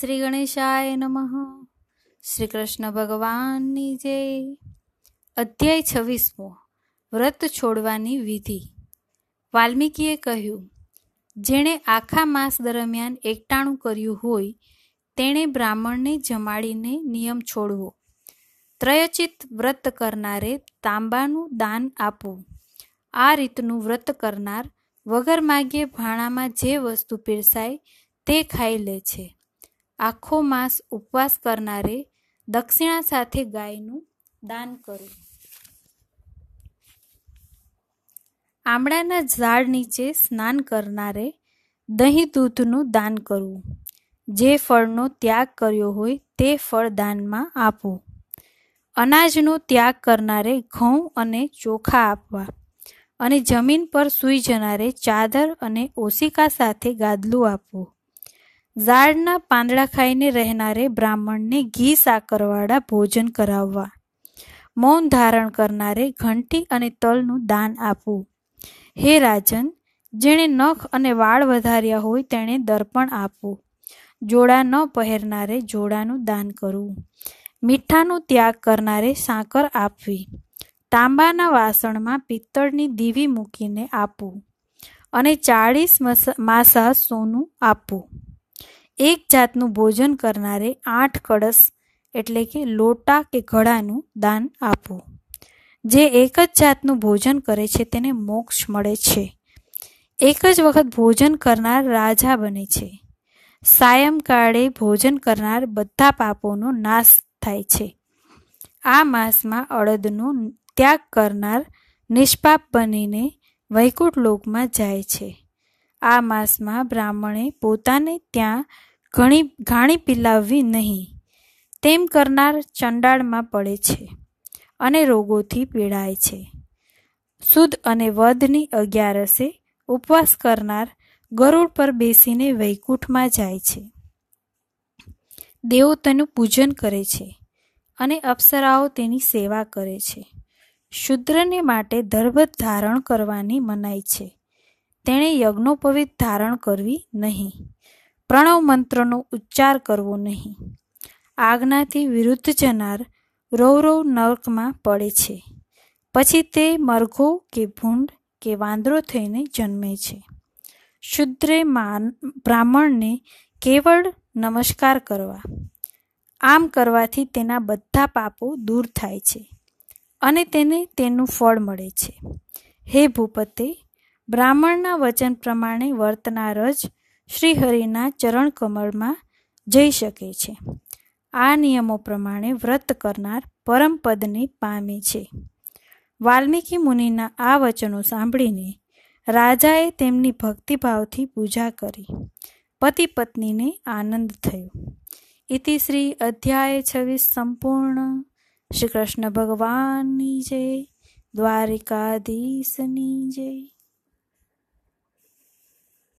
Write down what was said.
શ્રી ગણેશાય નમઃ. શ્રી કૃષ્ણ ભગવાનની જય. અધ્યાય છવ્વીસમો. વ્રત છોડવાની વિધિ. વાલ્મીકીએ કહ્યું, જેણે આખા માસ દરમિયાન એકટાણું કર્યું હોય, તેણે બ્રાહ્મણને જમાડીને નિયમ છોડવો. ત્રયચિત વ્રત કરનારે તાંબાનું દાન આપવું આ રીતનું વ્રત કરનાર વગર માગ્યે ભાણામાં જે વસ્તુ પીરસાય, તે ખાઈ લે છે. આખો માસ ઉપવાસ કરનારે દક્ષિણા સાથે ગાયનું દાન કરવું આમળાના ઝાડ નીચે સ્નાન કરનારે દહીં દૂધનું દાન કરવું જે ફળનો ત્યાગ કર્યો હોય તે ફળ દાનમાં આપવું અનાજનો ત્યાગ કરનારે ઘઉં અને ચોખા આપવા અને જમીન પર સૂઈ જનારે ચાદર અને ઓશિકા સાથે ગાદલું આપવું ઝાડના પાંદડા ખાઈને રહેનારે બ્રાહ્મણને ઘી સાકરવાળા ભોજન કરાવવા. મૌન ધારણ કરનારે ઘંટી અને તલનું દાન આપવું. હે રાજન, જેણે નખ અને વાળ વધાર્યા હોય તેણે દર્પણ આપવું. જોડા ન પહેરનારે જોડાનું દાન કરવું. મીઠાનો ત્યાગ કરનારે સાકર આપવી. તાંબાના વાસણમાં પિત્તળની દીવી મૂકીને આપવું. અને ચાળીસ માસા સોનું આપવું. એક જાતનું ભોજન કરનારે આઠ કળશ, એટલે કે લોટા કે ઘડાનું દાન આપવું જે એક જ જાતનું ભોજન કરે છે, તેને મોક્ષ મળે છે. એક જ વખત ભોજન કરનાર રાજા બને છે. સાયંકાળે ભોજન કરનાર બધા પાપોનો નાશ થાય છે. આ માસમાં અડદનો ત્યાગ કરનાર નિષ્પાપ બનીને વૈકુંઠ લોકમાં જાય છે. આ માસમાં બ્રાહ્મણે પોતાને ત્યાં ઘણી ઘાણી પીલાવવી નહીં. તેમ કરનાર ચંડાળમાં પડે છે અને રોગોથી પીડાય છે. સુદ અને વધની અગિયારસે ઉપવાસ કરનાર ગરુડ પર બેસીને વૈકુંઠમાં જાય છે. દેવો તેનું પૂજન કરે છે અને અપ્સરાઓ તેની સેવા કરે છે. શુદ્રને માટે દર્ભ ધારણ કરવાની મનાઈ છે. તેણે યજ્ઞોપવિત ધારણ કરવી નહીં. પ્રણવ મંત્રનો ઉચ્ચાર કરવો નહીં. આજ્ઞાથી વિરુદ્ધ જનાર રૌરવ નર્કમાં પડે છે. પછી તે મરઘો કે ભૂંડ કે વાંદરો થઈને જન્મે છે. શુદ્રે માન બ્રાહ્મણને કેવળ નમસ્કાર કરવા. આમ કરવાથી તેના બધા પાપો દૂર થાય છે અને તેને તેનું ફળ મળે છે. હે ભૂપતે બ્રાહ્મણના વચન પ્રમાણે વર્તનાર જ શ્રીહરિના ચરણ કમળમાં જઈ શકે છે. આ નિયમો પ્રમાણે વ્રત કરનાર પરમપદને પામે છે. વાલ્મીકી મુનિના આ વચનો સાંભળીને રાજાએ તેમની ભક્તિભાવથી પૂજા કરી. પતિ પત્નીને આનંદ થયો. ઇતિ શ્રી અધ્યાય છવ્વીસ સંપૂર્ણ. શ્રી કૃષ્ણ ભગવાનની જય. દ્વારિકાધીશની જય.